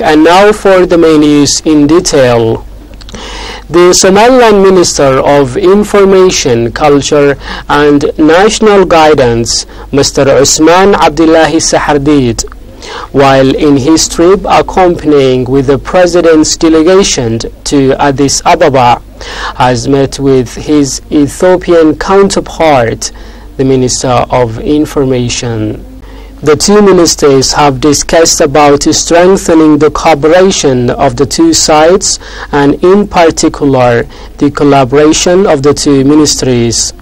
And now for the main news in detail. The Somaliland Minister of Information, Culture and National Guidance, Mr. Usman Abdullahi Sahardid, while in his trip accompanying with the President's delegation to Addis Ababa, has met with his Ethiopian counterpart, the Minister of Information. The two ministers have discussed about strengthening the cooperation of the two sides and in particular the collaboration of the two ministries.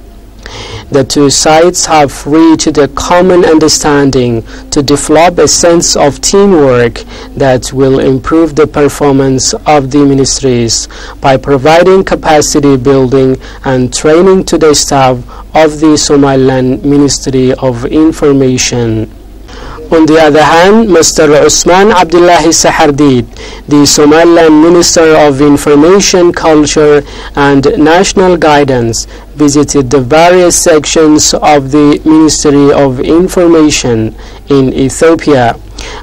The two sides have reached a common understanding to develop a sense of teamwork that will improve the performance of the ministries by providing capacity building and training to the staff of the Somaliland Ministry of Information. On the other hand, Mr. Usman Abdullahi Sahardid, the Somaliland Minister of Information, Culture and National Guidance, visited the various sections of the Ministry of Information in Ethiopia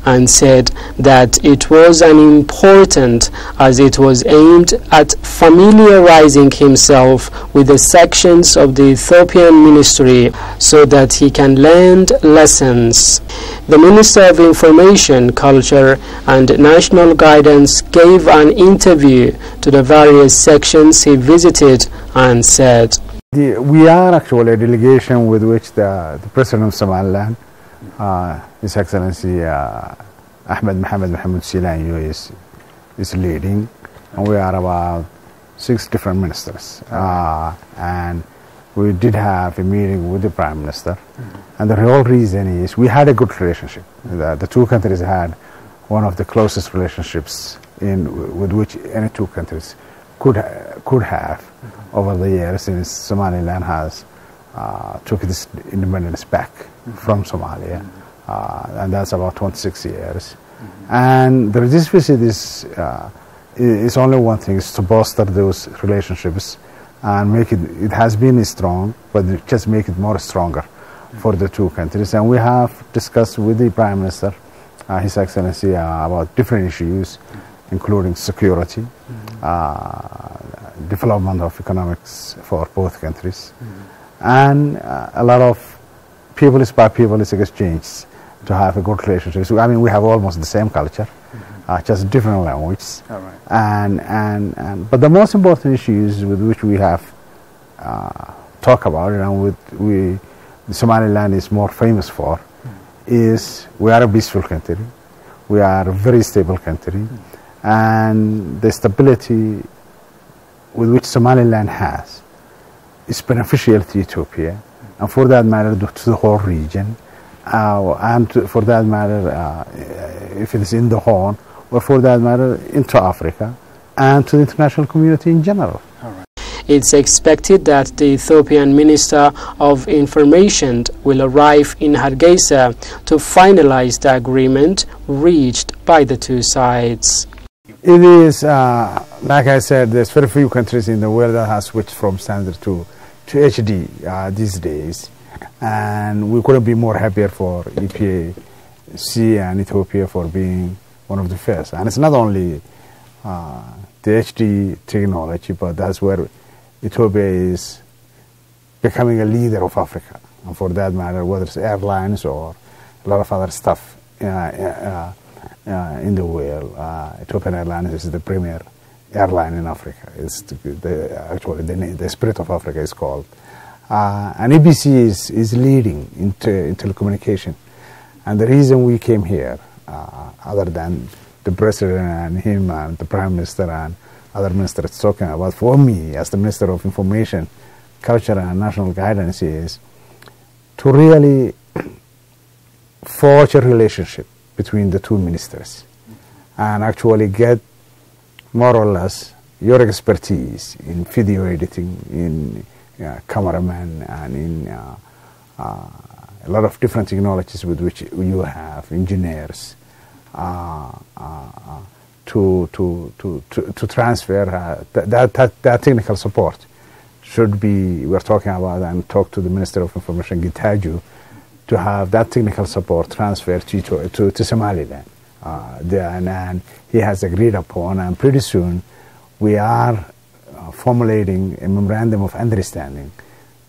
and said that it was an important as it was aimed at familiarizing himself with the sections of the Ethiopian ministry so that he can learn lessons. The Minister of Information, Culture and National Guidance gave an interview to the various sections he visited and said, the, we are actually a delegation with which the, the President of Somaliland, uh, His Excellency uh, Ahmed Mohamed Mohamed Silanyo is, is leading. And we are about six different ministers. Uh, and we did have a meeting with the Prime Minister. And the real reason is we had a good relationship. The, the two countries had one of the closest relationships in, with which any two countries could, could have over the years since Somaliland has took its independence back from Somalia. Uh, and that's about 26 years. And the, this visit is, uh, is only one thing, is to bolster those relationships and make it, it has been strong, but just make it more stronger for the two countries. And we have discussed with the Prime Minister, uh, His Excellency, uh, about different issues, including security, mm-hmm. uh, development of economics for both countries, mm-hmm. And uh, a lot of people is by people is exchange to have a good relationship. So, I mean, we have almost the same culture, mm-hmm. uh, just different languages. Right. And, and, and, but the most important issues with which we have uh, talked about, and with we, Somaliland is more famous for, mm-hmm. is we are a peaceful country, we are a very stable country, mm-hmm. and the stability with which Somaliland has is beneficial to Ethiopia, and for that matter, to the whole region uh, and for that matter, uh, if it is in the Horn, or for that matter, into Africa, and to the international community in general. It's expected that the Ethiopian Minister of Information will arrive in Hargeisa to finalize the agreement reached by the two sides. It is, uh, like I said, there's very few countries in the world that have switched from standard to, to HD uh, these days and we couldn't be more happier for EPAC and Ethiopia for being one of the first. And it's not only uh, the HD technology, but that's where Ethiopia is becoming a leader of Africa. And for that matter, whether it's airlines or a lot of other stuff uh, uh in the world, uh, Ethiopian Airlines is the premier airline in Africa. It's the, the actually the, the spirit of Africa is called. Uh, and ABC is, is leading in, in telecommunication. And the reason we came here, uh, other than the president and him and the prime minister and other ministers talking about, for me as the minister of information, culture and national guidance is to really forge a relationship between the two ministers and actually get more or less your expertise in video editing, in uh, cameraman and in uh, uh, a lot of different technologies with which you have engineers to, to, to, to, to transfer that, that, that technical support should be, we're talking about and talk to the Minister of Information, Getachew, to have that technical support transferred to, to, to Somaliland. uh, and, and, he has agreed upon. And pretty soon, we are uh, formulating a memorandum of understanding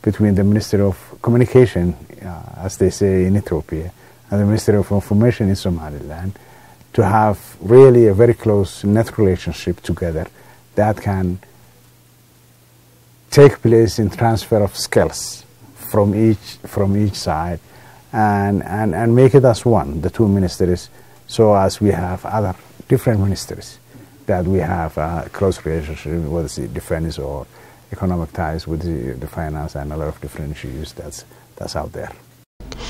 between the Ministry of Communication, uh, as they say in Ethiopia, and the Ministry of Information in Somaliland, to have really a very close net relationship together that can take place in transfer of skills from each from each side and, and, and make it as one, the two ministries, so as we have other different ministries that we have a close relationship, whether it's defense or economic ties with the, the finance and a lot of different issues that's, that's out there.